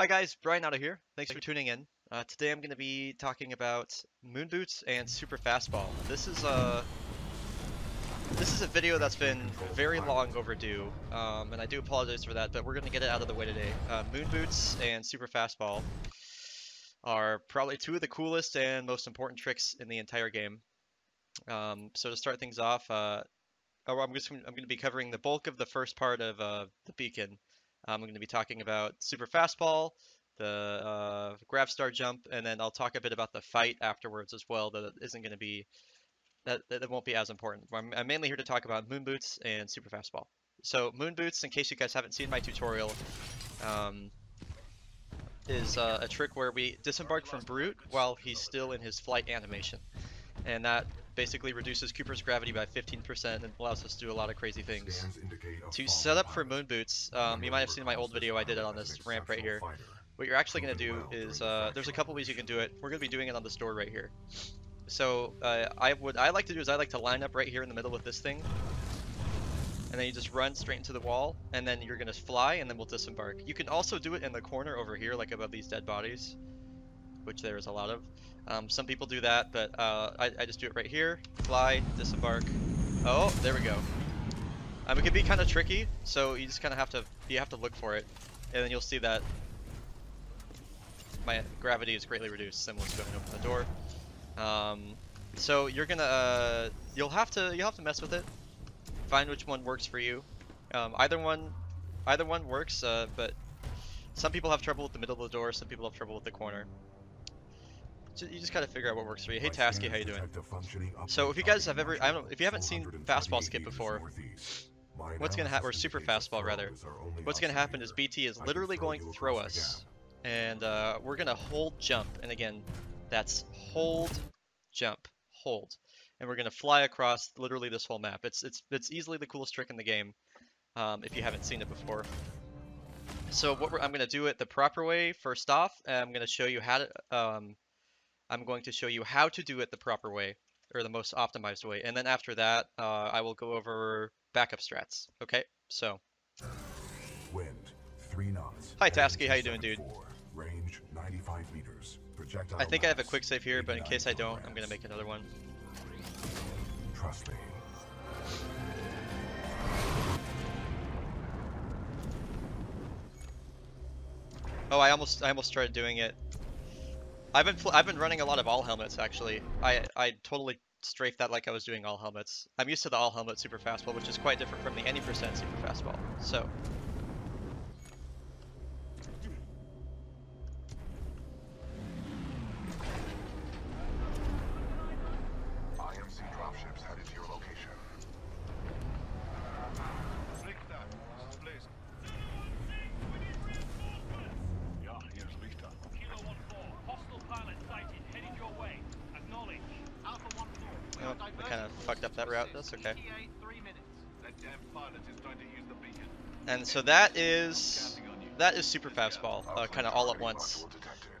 Hi guys, Bryonato here. Thanks for tuning in. Uh, today I'm going to be talking about moon boots and super fastball. This is a this is a video that's been very long overdue, um, and I do apologize for that. But we're going to get it out of the way today. Uh, moon boots and super fastball are probably two of the coolest and most important tricks in the entire game. Um, so to start things off, uh, oh, I'm just I'm going to be covering the bulk of the first part of uh, the beacon. I'm going to be talking about super fastball, the uh, star jump, and then I'll talk a bit about the fight afterwards as well. That isn't going to be that that won't be as important. I'm, I'm mainly here to talk about moon boots and super fastball. So moon boots, in case you guys haven't seen my tutorial, um, is uh, a trick where we disembark from Brute while he's still in his flight animation, and that basically reduces Cooper's gravity by 15% and allows us to do a lot of crazy things. To set up for moon boots, um, you might have seen my old video I did it on this ramp right here. What you're actually going to do is, uh, there's a couple ways you can do it. We're going to be doing it on this door right here. So, uh, I would I like to do is I like to line up right here in the middle with this thing. And then you just run straight into the wall, and then you're going to fly, and then we'll disembark. You can also do it in the corner over here, like above these dead bodies, which there is a lot of. Um, some people do that, but uh, I, I, just do it right here. Fly, disembark. Oh, there we go. Um, it can be kind of tricky, so you just kind of have to you have to look for it, and then you'll see that my gravity is greatly reduced, similar to going open the door. Um, so you're gonna uh, you'll have to you'll have to mess with it, find which one works for you. Um, either one either one works, uh, but some people have trouble with the middle of the door, some people have trouble with the corner you just gotta figure out what works for you. Hey Tasky, how you doing? So if you guys have ever, I don't if you haven't seen fastball skip before, what's gonna happen, or super fastball rather, what's gonna happen is BT is literally going to throw us, and uh, we're gonna hold jump, and again, that's hold, jump, hold, and we're gonna fly across literally this whole map. It's it's it's easily the coolest trick in the game, um, if you haven't seen it before. So what I'm going to do it the proper way first off. I'm going to show you how to um, I'm going to show you how to do it the proper way or the most optimized way. And then after that, uh, I will go over backup strats. Okay, so. Wind, three knots. Hi Tasky, how you doing, dude? Range 95 meters. Projectile I think I have a quick save here, but in case I don't, I'm gonna make another one. Trust me. Oh, I almost I almost started doing it I've been I've been running a lot of all helmets actually. I I totally strafed that like I was doing all helmets. I'm used to the all helmet super fastball, which is quite different from the any percent super fastball. So up that route. That's okay. And so that is that is super fastball, uh, kind of all at once.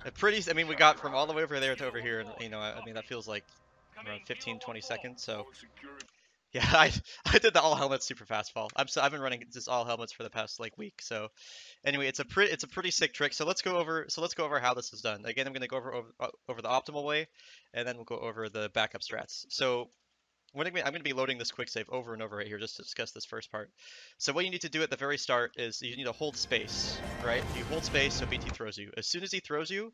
A pretty, I mean, we got from all the way over there to over here, and you know, I mean, that feels like around 15, 20 seconds. So yeah, I I did the all helmets super fastball. I'm so I've been running just all helmets for the past like week. So anyway, it's a pretty it's a pretty sick trick. So let's go over so let's go over how this is done. Again, I'm going to go over, over uh, over the optimal way, and then we'll go over the backup strats. So I'm going to be loading this quick save over and over right here just to discuss this first part. So what you need to do at the very start is you need to hold space, right? You hold space so BT throws you. As soon as he throws you,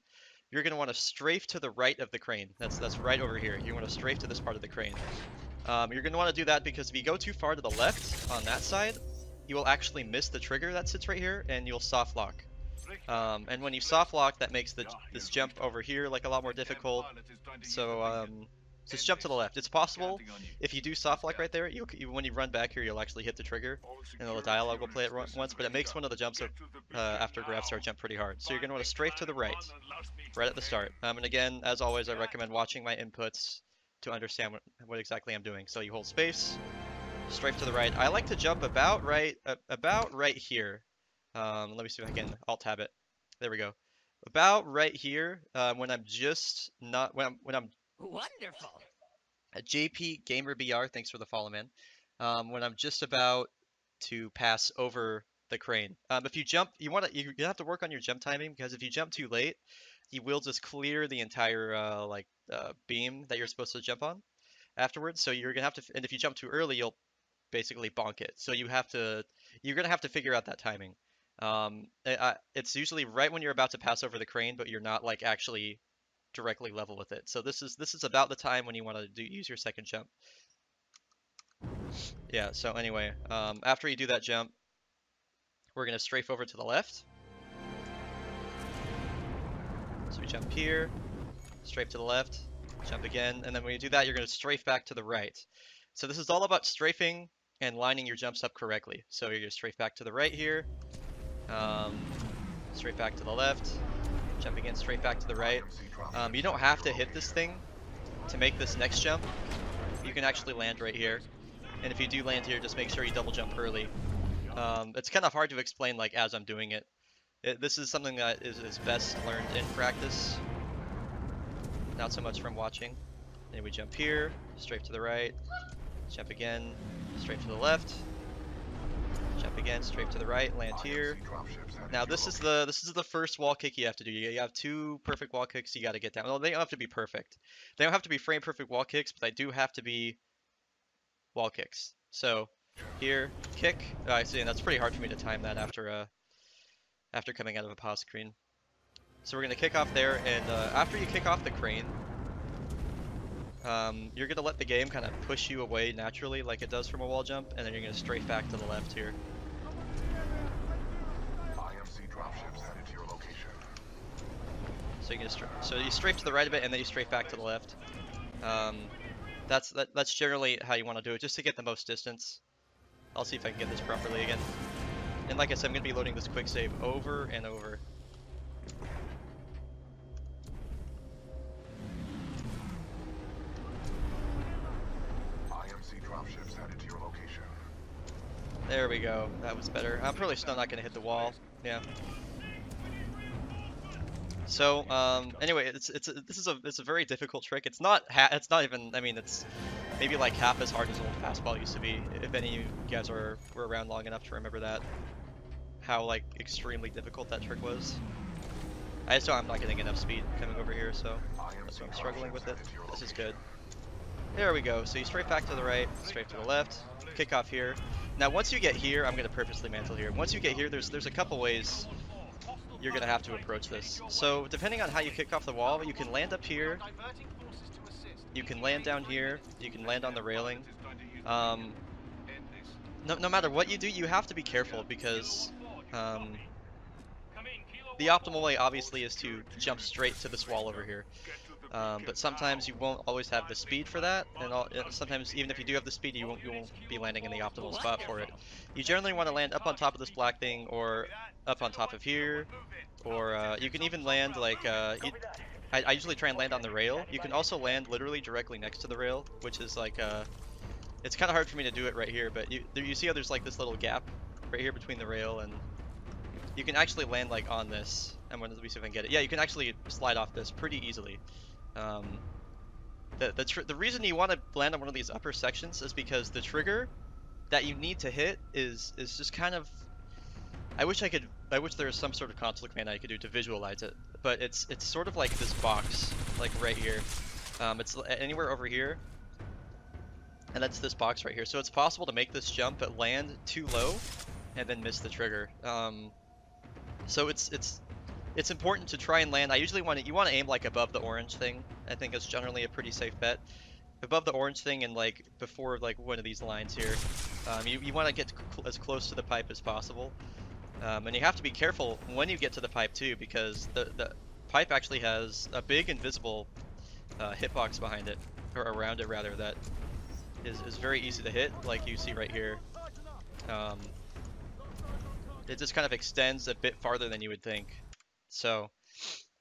you're going to want to strafe to the right of the crane. That's that's right over here. You want to strafe to this part of the crane. Um, you're going to want to do that because if you go too far to the left on that side, you will actually miss the trigger that sits right here and you'll soft lock. Um, and when you soft lock, that makes the, this jump over here like a lot more difficult. So um, just jump to the left. It's possible if you do soft lock right there, you, when you run back here, you'll actually hit the trigger, and the dialogue will play it once. But it makes one of the jumps uh, after grav star jump pretty hard. So you're gonna want to strafe to the right, right at the start. Um, and again, as always, I recommend watching my inputs to understand what, what exactly I'm doing. So you hold space, strafe to the right. I like to jump about right, uh, about right here. Um, let me see if I can alt tab it. There we go. About right here, uh, when I'm just not when I'm when I'm Wonderful. Uh, JP Gamer BR, thanks for the follow, man. Um, when I'm just about to pass over the crane. Um, if you jump, you want to you, have to work on your jump timing because if you jump too late, you will just clear the entire uh, like uh, beam that you're supposed to jump on afterwards. So you're gonna have to, and if you jump too early, you'll basically bonk it. So you have to, you're gonna have to figure out that timing. Um, I, it's usually right when you're about to pass over the crane, but you're not like actually directly level with it. So this is this is about the time when you want to do use your second jump. Yeah. So anyway, um, after you do that jump, we're gonna strafe over to the left. So we jump here, strafe to the left, jump again, and then when you do that, you're gonna strafe back to the right. So this is all about strafing and lining your jumps up correctly. So you're gonna strafe back to the right here, um, straight back to the left, jumping in straight back to the right. Um, you don't have to hit this thing to make this next jump. You can actually land right here. And if you do land here, just make sure you double jump early. Um, it's kind of hard to explain like as I'm doing it. it this is something that is, is best learned in practice, not so much from watching. And we jump here, straight to the right, jump again, straight to the left, Jump again, straight to the right, land here. Now this is the this is the first wall kick you have to do. You have two perfect wall kicks you got to get down. Well, they don't have to be perfect. They don't have to be frame perfect wall kicks, but they do have to be wall kicks. So here, kick. Oh, I see, and that's pretty hard for me to time that after uh after coming out of a pause screen. So we're gonna kick off there, and uh, after you kick off the crane, um, you're going to let the game kind of push you away naturally like it does from a wall jump, and then you're going to strafe back to the left here. So you so you strafe to the right a bit, and then you strafe back to the left. Um, that's that, that's generally how you want to do it, just to get the most distance. I'll see if I can get this properly again. And like I said, I'm going to be loading this quick save over and over. There we go. That was better. I'm probably still not going to hit the wall. Yeah. So um, anyway, it's it's a, this is a it's a very difficult trick. It's not it's not even I mean it's maybe like half as hard as old fastball used to be. If any of you guys are were around long enough to remember that, how like extremely difficult that trick was. I just know I'm not getting enough speed coming over here, so that's why I'm struggling with it. This is good. There we go. So you straight back to the right, straight to the left, kick off here. Now once you get here, I'm going to purposely mantle here. Once you get here, there's there's a couple ways you're going to have to approach this. So depending on how you kick off the wall, you can land up here, you can land down here, you can land on the railing. Um, no, no matter what you do, you have to be careful because um, the optimal way obviously is to jump straight to this wall over here. Um, but sometimes you won't always have the speed for that, and all, sometimes even if you do have the speed, you won't, you won't be landing in the optimal spot for it. You generally want to land up on top of this black thing, or up on top of here, or uh, you can even land like, uh, you, I, I, usually try and land on the rail. You can also land literally directly next to the rail, which is like, uh, it's kind of hard for me to do it right here, but you, you see how there's like this little gap right here between the rail and you can actually land like on this. I'm going to see if I can get it. Yeah, you can actually slide off this pretty easily. Um, the the, the reason you want to land on one of these upper sections is because the trigger that you need to hit is is just kind of I wish I could I wish there was some sort of console command I could do to visualize it but it's it's sort of like this box like right here. Um, it's anywhere over here. And that's this box right here. So it's possible to make this jump but land too low and then miss the trigger. Um, so it's it's it's important to try and land. I usually want to, you want to aim like above the orange thing. I think it's generally a pretty safe bet. Above the orange thing and like before like one of these lines here. Um, you, you want to get cl as close to the pipe as possible. Um, and you have to be careful when you get to the pipe too because the, the pipe actually has a big invisible uh, hitbox behind it, or around it rather, that is, is very easy to hit like you see right here. Um, it just kind of extends a bit farther than you would think. So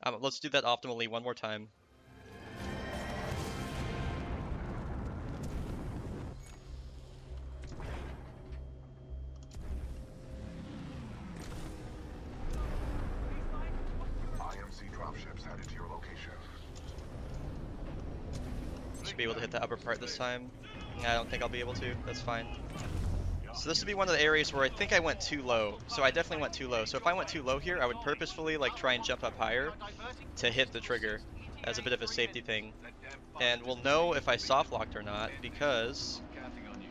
um, let's do that optimally one more time. Should be able to hit the upper part this time. I don't think I'll be able to. That's fine. So this would be one of the areas where I think I went too low. So I definitely went too low. So if I went too low here, I would purposefully like try and jump up higher to hit the trigger as a bit of a safety thing. And we'll know if I soft locked or not because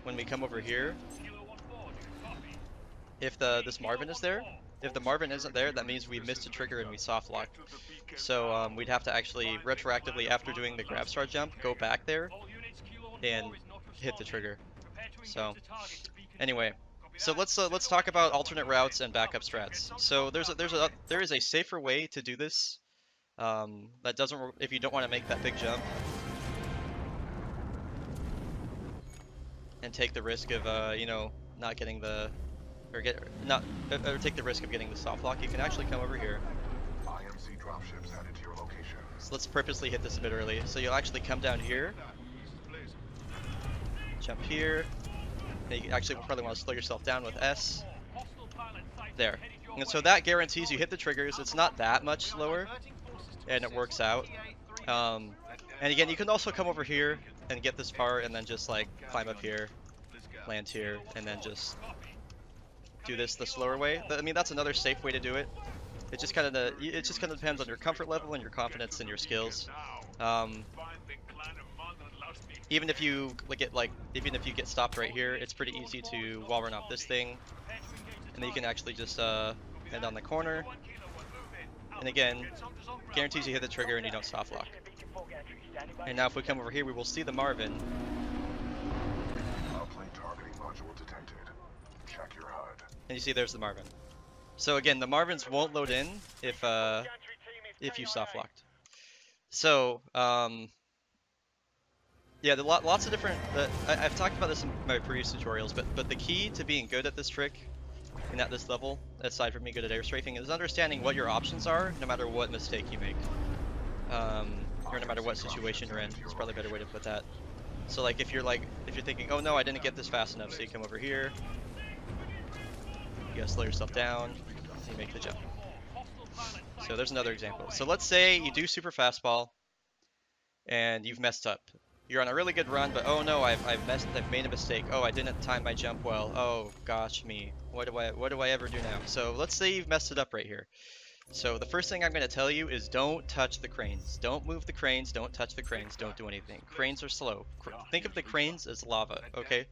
when we come over here, if the this Marvin is there, if the Marvin isn't there, that means we missed a trigger and we soft locked. So um, we'd have to actually retroactively, after doing the grav star jump, go back there and hit the trigger. So anyway, so let's uh, let's talk about alternate routes and backup strats. So there's a, there's a there is a safer way to do this. Um, that doesn't if you don't want to make that big jump and take the risk of uh, you know not getting the or get not or take the risk of getting the soft lock. You can actually come over here. IMC dropships added to your location. So let's purposely hit this a bit early. So you'll actually come down here, jump here. You actually probably want to slow yourself down with S. There. And so that guarantees you hit the triggers. It's not that much slower, and it works out. Um, and again, you can also come over here and get this part, and then just like climb up here, land here, and then just do this the slower way. I mean, that's another safe way to do it. It just kind of it just kind of depends on your comfort level and your confidence and your skills. Um, even if you get like even if you get stopped right here, it's pretty easy to wall run off this thing, and then you can actually just uh, end on the corner. And again, guarantees you hit the trigger and you don't soft lock. And now if we come over here, we will see the Marvin. Uplink targeting module detected. Check your HUD. And you see there's the Marvin. So again, the Marvins won't load in if uh, if you soft locked. So um, yeah, there lot, lots of different. Uh, I, have talked about this in my previous tutorials, but but the key to being good at this trick and at this level, aside from being good at air strafing, is understanding what your options are, no matter what mistake you make, um, or no matter what situation you're in. It's probably a better way to put that. So like if you're like if you're thinking, oh no, I didn't get this fast enough, so you come over here, you gotta slow yourself down, and you make the jump. So there's another example. So let's say you do super fastball, and you've messed up. You're on a really good run, but oh no, I've, I've messed, I've made a mistake. Oh, I didn't time my jump well. Oh gosh me, what do I, what do I ever do now? So let's say you've messed it up right here. So the first thing I'm going to tell you is don't touch the cranes. Don't move the cranes, don't touch the cranes, don't do anything. Cranes are slow. Think of the cranes as lava, okay?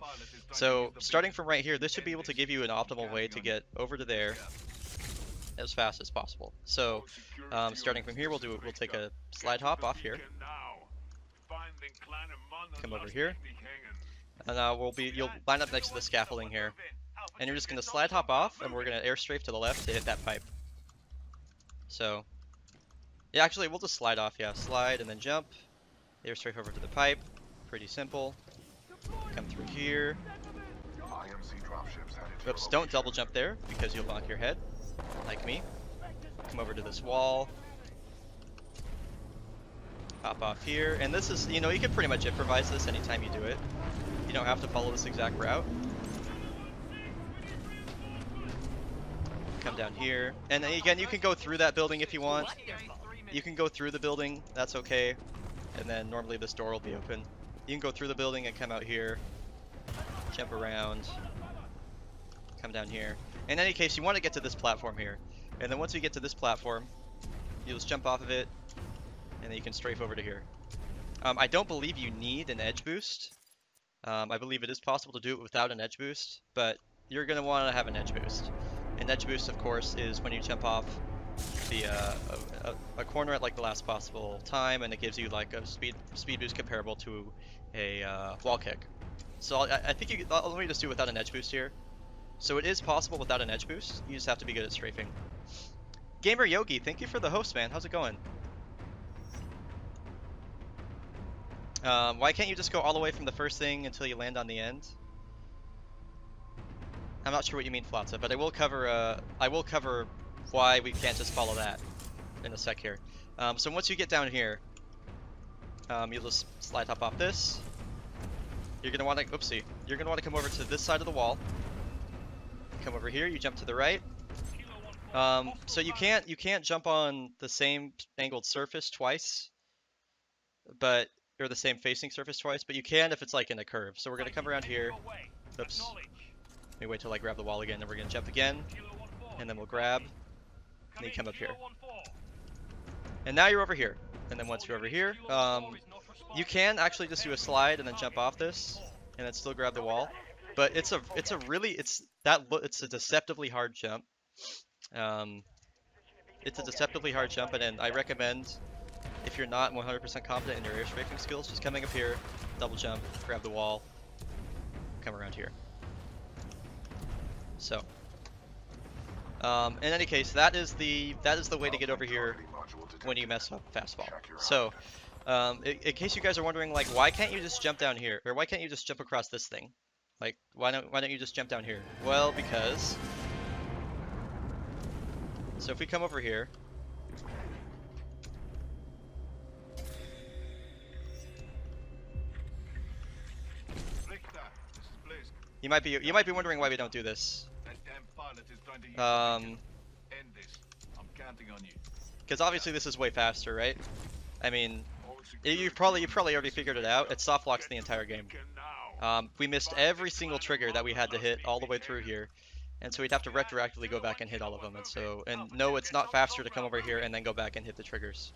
So starting from right here, this should be able to give you an optimal way to get over to there as fast as possible. So um, starting from here, we'll do we'll take a slide hop off here. Come over here. And uh, we'll be you'll line up next to the scaffolding here. And you're just gonna slide hop off and we're gonna air strafe to the left to hit that pipe. So, yeah, actually, we'll just slide off. Yeah, slide and then jump. Air strafe over to the pipe. Pretty simple. Come through here. Oops, don't double jump there because you'll bonk your head, like me. Come over to this wall. Hop off here. And this is, you know, you can pretty much improvise this anytime you do it. You don't have to follow this exact route. come down here. And then again, you can go through that building if you want. You can go through the building, that's okay. And then normally this door will be open. You can go through the building and come out here, jump around, come down here. In any case, you want to get to this platform here. And then once you get to this platform, you just jump off of it, and then you can strafe over to here. Um, I don't believe you need an edge boost. Um, I believe it is possible to do it without an edge boost, but you're going to want to have an edge boost. And edge boost, of course, is when you jump off the uh, a, a, corner at like the last possible time, and it gives you like a speed speed boost comparable to a uh, wall kick. So I, I think you let me just do it without an edge boost here. So it is possible without an edge boost. You just have to be good at strafing. Gamer Yogi, thank you for the host, man. How's it going? Um, why can't you just go all the way from the first thing until you land on the end? I'm not sure what you mean, Flatza, but I will cover uh, I will cover why we can't just follow that in a sec here. Um, so once you get down here, um, you'll just slide hop off this. You're gonna want to, oopsie, you're gonna want to come over to this side of the wall. Come over here, you jump to the right. Um, so you can't you can't jump on the same angled surface twice, but or the same facing surface twice, but you can if it's like in a curve. So we're gonna come around here. Oops. me wait till I grab the wall again, then we're gonna jump again, and then we'll grab, and then come up here. And now you're over here. And then once you're over here, um, you can actually just do a slide and then jump off this, and then still grab the wall. But it's a it's a really it's that it's a deceptively hard jump. Um, it's a deceptively hard jump, and then I recommend if you're not 100% confident in your air strafing skills, just coming up here, double jump, grab the wall, come around here. So, um, in any case, that is the that is the way to get over here when you mess up fastball. So, um, in, in case you guys are wondering, like, why can't you just jump down here, or why can't you just jump across this thing? Like, why don't why don't you just jump down here? Well, because. So if we come over here, you might be you might be wondering why we don't do this. That damn pilot is trying to use Um, the End this. I'm counting on you. because obviously this is way faster, right? I mean, All y- security you probably you probably already figured it out. It soft locks the entire game. Um, we missed every single trigger that we had to hit all the way through here. And so we'd have to retroactively go back and hit all of them. And so, and no, it's not faster to come over here and then go back and hit the triggers.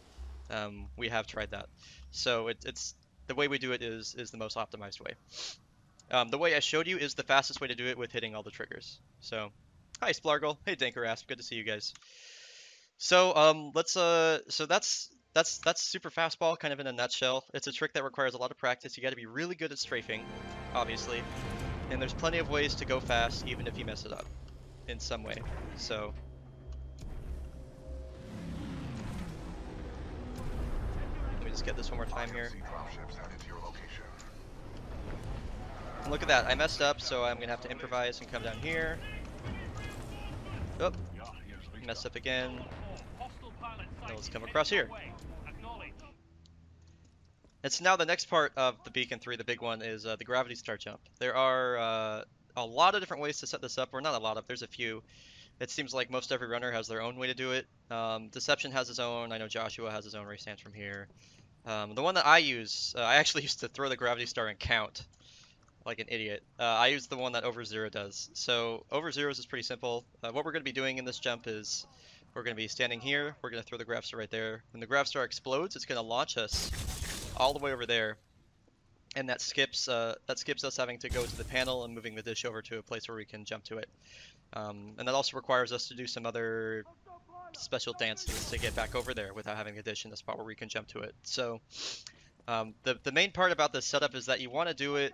Um, we have tried that. So it, it's the way we do it is is the most optimized way. Um, the way I showed you is the fastest way to do it with hitting all the triggers. So, hi Splargle, hey Dankerasp, good to see you guys. So um, let's uh, so that's that's that's super fastball, kind of in a nutshell. It's a trick that requires a lot of practice. You got to be really good at strafing, obviously, and there's plenty of ways to go fast, even if you mess it up in some way. So. Let me just get this one more time here. Dropships headed to your location. And look at that, I messed up, so I'm gonna have to improvise and come down here. Oh, messed up again. Now let's come across here. It's now the next part of the Beacon 3, the big one, is uh, the Gravity Star Jump. There are uh, a lot of different ways to set this up, or not a lot of, there's a few. It seems like most every runner has their own way to do it. Um, Deception has his own, I know Joshua has his own race stance from here. Um, the one that I use, uh, I actually used to throw the Gravity Star and count, like an idiot. Uh, I use the one that Over Zero does. So Over Zero's is pretty simple. Uh, what we're going to be doing in this jump is we're going to be standing here, we're going to throw the Grav Star right there. When the Grav Star explodes, it's going to launch us all the way over there. And that skips uh, that skips us having to go to the panel and moving the dish over to a place where we can jump to it. Um, and that also requires us to do some other special dances to get back over there without having a dish in the spot where we can jump to it. So um, the, the main part about this setup is that you want to do it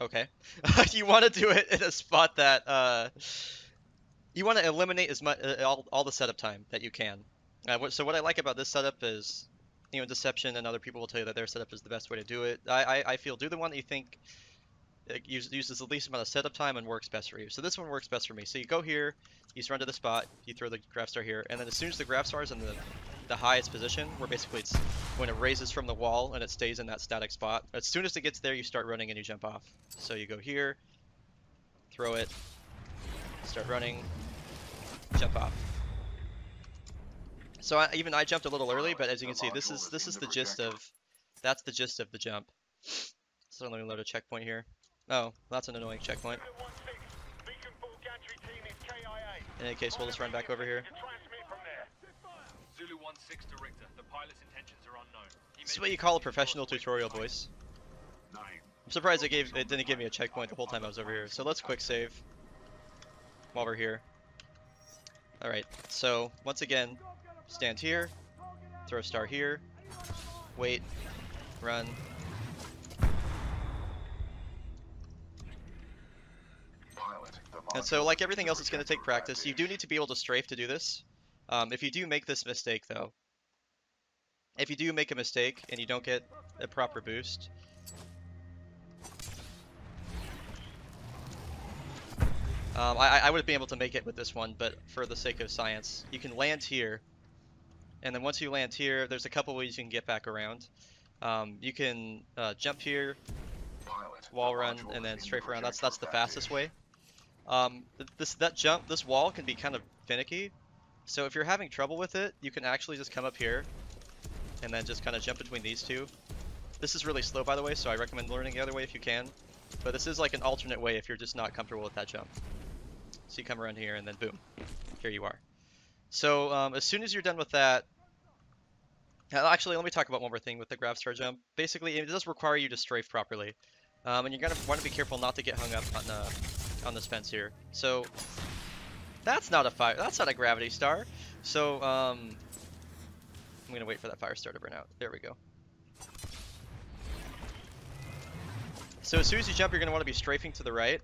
Okay. you want to do it in a spot that uh, you want to eliminate as much uh, all, all the setup time that you can. Uh, so what I like about this setup is, you know, deception and other people will tell you that their setup is the best way to do it. I, I, I feel do the one that you think uh, use, uses the least amount of setup time and works best for you. So this one works best for me. So you go here, you to the spot, you throw the grav star here, and then as soon as the grav star is in the the highest position, where basically it's when it raises from the wall and it stays in that static spot. As soon as it gets there, you start running and you jump off. So you go here, throw it, start running, jump off. So I, even I jumped a little early, but as you can see, this is this is the gist of that's the gist of the jump. So let me load a checkpoint here. Oh, that's an annoying checkpoint. In any case, we'll just run back over here. Zulu 1-6 to Richter. The pilot's intentions are unknown. This is what you call a professional tutorial Waypoint. voice. I'm surprised it gave it didn't give me a checkpoint the whole time I was over here. So let's quick save while we're here. All right. So once again, stand here, throw a star here, wait, run. And so like everything else, it's going to take practice. You do need to be able to strafe to do this. Um, if you do make this mistake though, if you do make a mistake and you don't get a proper boost, Um, I, I would be able to make it with this one, but for the sake of science, you can land here, and then once you land here, there's a couple ways you can get back around. Um, you can uh, jump here, wall run, and then strafe around. That's that's the fastest way. Um, this that jump, this wall can be kind of finicky. So if you're having trouble with it, you can actually just come up here, and then just kind of jump between these two, This is really slow, by the way, so I recommend learning the other way if you can. But this is like an alternate way if you're just not comfortable with that jump. So you come around here and then boom, here you are. So um, as soon as you're done with that, actually let me talk about one more thing with the grav star jump. Basically, it does require you to strafe properly, um, and you're gonna want to be careful not to get hung up on uh, on this fence here. So that's not a fire. That's not a gravity star. So um, I'm gonna wait for that fire star to burn out. There we go. So as soon as you jump, you're gonna want to be strafing to the right.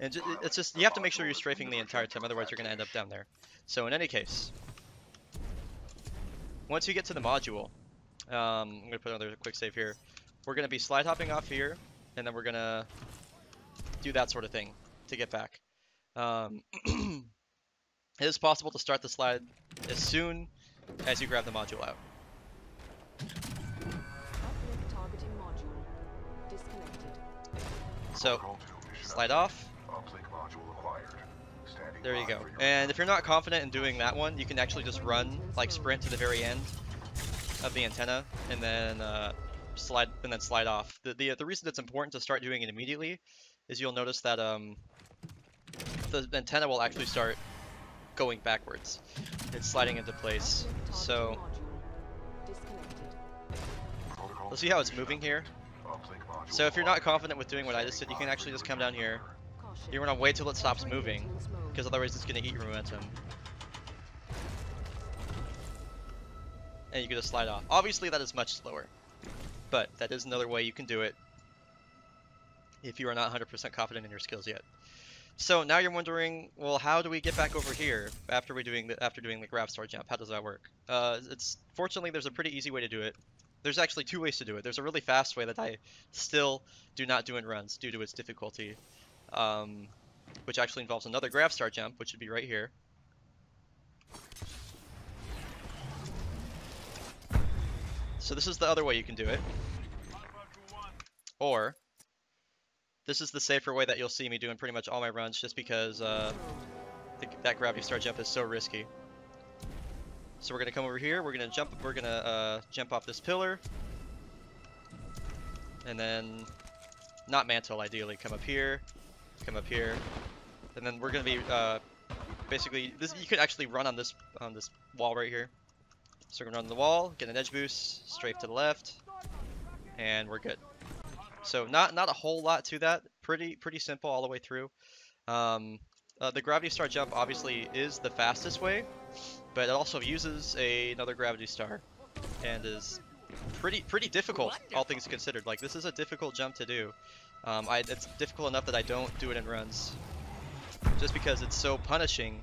And it's just, you have to make sure you're strafing the entire time, otherwise you're gonna end up down there. So in any case, once you get to the module, um, I'm gonna put another quick save here. We're gonna be slide hopping off here, and then we're gonna do that sort of thing to get back. Um, it is possible to start the slide as soon as you grab the module out. Uplink targeting module. Disconnected. So Protocol two, mission slide off. Uplink module acquired. Standing There you go. And if you're not confident in doing that one, you can actually just run, like sprint to the very end of the antenna, and then uh, slide and then slide off. The, the the reason it's important to start doing it immediately is you'll notice that um the antenna will actually start going backwards. It's sliding into place. So let's see how it's moving here. So if you're not confident with doing what I just did, you can actually just come down here. Caution. You want to wait till it stops moving, because otherwise it's going to eat your momentum. And you can just slide off. Obviously that is much slower, but that is another way you can do it if you are not 100% confident in your skills yet. So now you're wondering, well, how do we get back over here after we doing the after doing the grav star jump? How does that work? Uh, it's fortunately there's a pretty easy way to do it. There's actually two ways to do it. There's a really fast way that I still do not do in runs due to its difficulty, um, which actually involves another grav star jump, which would be right here. So this is the other way you can do it. Or this is the safer way that you'll see me doing pretty much all my runs just because uh, that gravity star jump is so risky. So we're gonna come over here, we're gonna jump we're gonna uh, jump off this pillar. And then not mantle ideally, come up here, come up here. And then we're gonna be uh, basically this you could actually run on this on this wall right here. So we're gonna run the wall, get an edge boost, strafe to the left, and we're good. So not not a whole lot to that. Pretty pretty simple all the way through. Um, uh, the gravity star jump obviously is the fastest way, but it also uses a, another gravity star, and is pretty pretty difficult all things considered. Like this is a difficult jump to do. Um, I, it's difficult enough that I don't do it in runs, just because it's so punishing.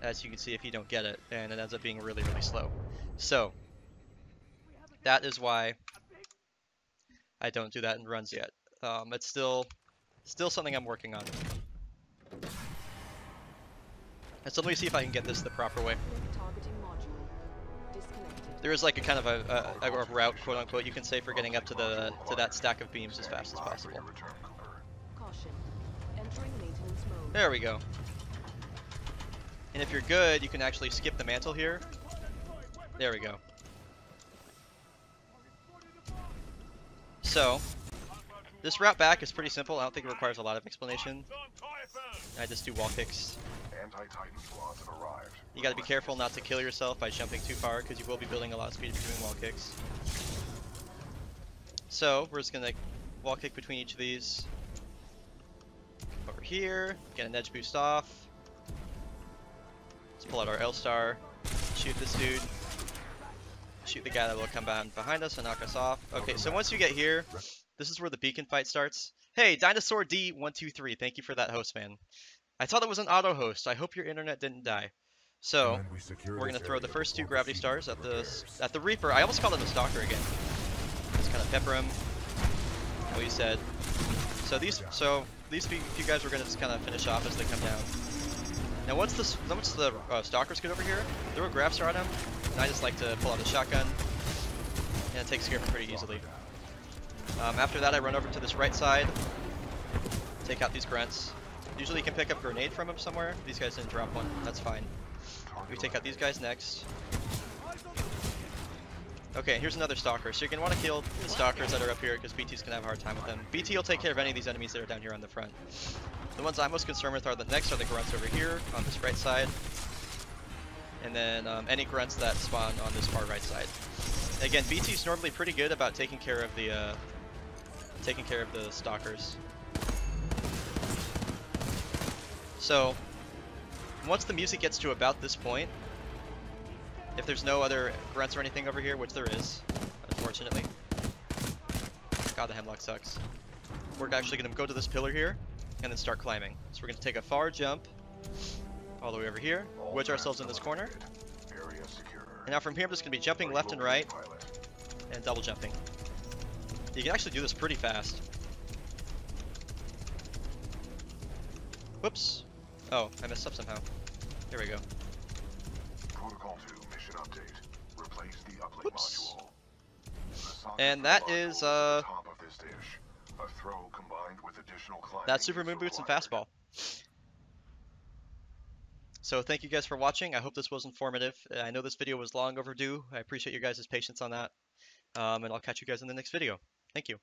As you can see, if you don't get it, and it ends up being really really slow. So that is why I don't do that in runs yet. Um, it's still, still something I'm working on. And so let me see if I can get this the proper way. There is like a kind of a, a, a route, quote unquote, you can say for getting up to the to that stack of beams as fast as possible. There we go. And if you're good, you can actually skip the mantle here. There we go. So, this route back is pretty simple. I don't think it requires a lot of explanation. I just do wall kicks. Anti-Titan squads have. You gotta be careful not to kill yourself by jumping too far, because you will be building a lot of speed if you're doing wall kicks. So, we're just gonna wall kick between each of these. Over here, get an edge boost off. Let's pull out our L-Star, shoot this dude. Shoot the guy that will come behind behind us and knock us off. Okay, so once you get here, this is where the beacon fight starts. Hey, Dinosaur D123, thank you for that host, man. I thought it was an auto host. I hope your internet didn't die. So, we're gonna throw the first two gravity stars at the at the Reaper. I almost called him a stalker again. Just kind of pepper him. What you said. So these so these few, few guys we're gonna just kind of finish off as they come down. Now once the once the uh, stalkers get over here, throw a grav star on them. And I just like to pull out a shotgun, and it takes care of it pretty easily. Um, after that, I run over to this right side, take out these grunts. Usually you can pick up grenade from them somewhere. These guys didn't drop one. That's fine. We take out these guys next. Okay, here's another stalker. So you're gonna want to kill the stalkers that are up here because BT's gonna have a hard time with them. BT will take care of any of these enemies that are down here on the front. The ones I'm most concerned with are the next are the grunts over here on this right side, and then um, any grunts that spawn on this far right side. Again, BT's normally pretty good about taking care of the uh, taking care of the stalkers. So once the music gets to about this point, if there's no other grunts or anything over here, which there is, unfortunately. God, the Hemlok sucks. We're actually going to go to this pillar here and then start climbing. So we're going to take a far jump all the way over here, wedge ourselves in this corner. And now from here, I'm just going to be jumping left and right and double jumping. You can actually do this pretty fast. Whoops. Oh, I messed up somehow. Here we go. Protocol 2 mission update. Replace the uplink Whoops. module. The socket And for that the module is, at uh, the top of this dish. A throw combined with additional That's Super Moon Boots and. Fastball. So thank you guys for watching. I hope this was informative. I know this video was long overdue. I appreciate your guys' patience on that. Um, and I'll catch you guys in the next video. Thank you.